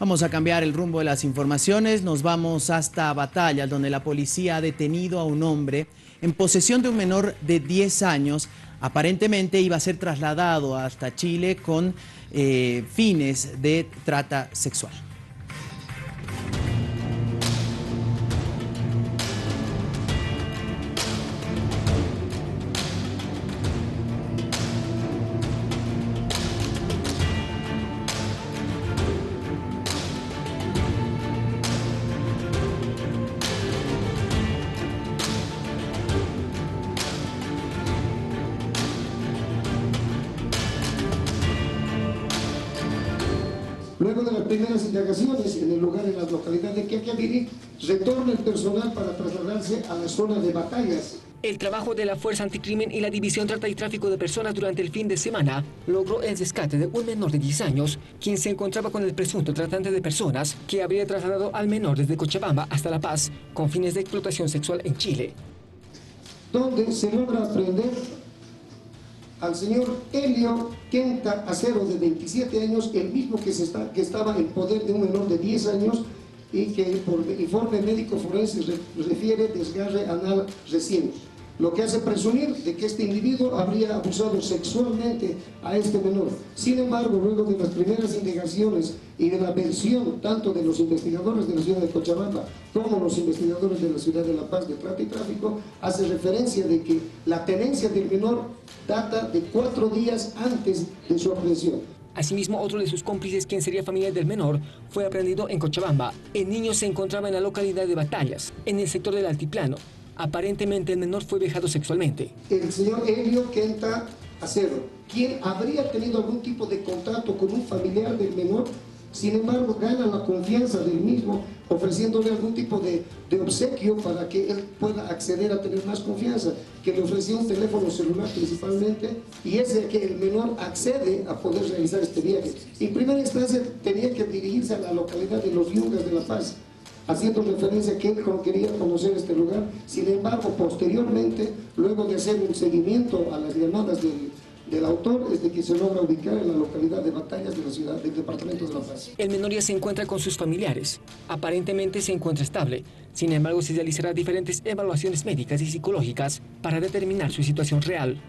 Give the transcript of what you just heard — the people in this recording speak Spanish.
Vamos a cambiar el rumbo de las informaciones. Nos vamos hasta Batalla, donde la policía ha detenido a un hombre en posesión de un menor de 10 años. Aparentemente iba a ser trasladado hasta Chile con eh, fines de trata sexual. Luego de las primeras indagaciones en el lugar en la localidad de Quiaquiaviri, retorna el personal para trasladarse a la zona de batallas. El trabajo de la Fuerza Anticrimen y la División Trata y Tráfico de Personas durante el fin de semana logró el rescate de un menor de 10 años, quien se encontraba con el presunto tratante de personas que habría trasladado al menor desde Cochabamba hasta La Paz con fines de explotación sexual en Chile. Donde se logra aprender al señor Helio Quenta Acero, de 27 años, el mismo que, se está, que estaba en poder de un menor de 10 años y que por informe médico forense refiere desgarre anal recién lo que hace presumir de que este individuo habría abusado sexualmente a este menor. Sin embargo, luego de las primeras indagaciones y de la versión tanto de los investigadores de la ciudad de Cochabamba como los investigadores de la ciudad de La Paz de Plata y Tráfico, hace referencia de que la tenencia del menor data de cuatro días antes de su aprehensión. Asimismo, otro de sus cómplices, quien sería familiar del menor, fue aprendido en Cochabamba. El niño se encontraba en la localidad de Batallas, en el sector del Altiplano. Aparentemente el menor fue vejado sexualmente. El señor Helio Quenta Acero, quien habría tenido algún tipo de contacto con un familiar del menor, sin embargo gana la confianza del mismo ofreciéndole algún tipo de, de, obsequio para que él pueda acceder a tener más confianza, que le ofrecía un teléfono celular principalmente y es el que el menor accede a poder realizar este viaje. En primera instancia tenía que dirigirse a la localidad de Los Yungas de La Paz, haciendo referencia a que él quería conocer este lugar. Sin embargo, posteriormente, luego de hacer un seguimiento a las llamadas del, del autor, es de que se logra ubicar en la localidad de Batallas de la ciudad, del departamento de La Paz. El menor ya se encuentra con sus familiares. Aparentemente se encuentra estable. Sin embargo, se realizará diferentes evaluaciones médicas y psicológicas para determinar su situación real.